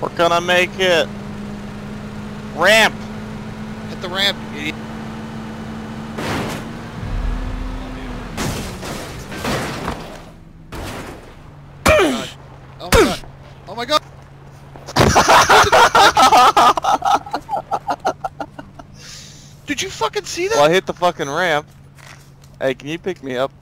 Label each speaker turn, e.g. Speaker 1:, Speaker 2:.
Speaker 1: We're gonna make it. Ramp.
Speaker 2: Hit the ramp, you idiot. Oh my god. Oh my god. Did you fucking see that?
Speaker 1: Well, I hit the fucking ramp. Hey, can you pick me up?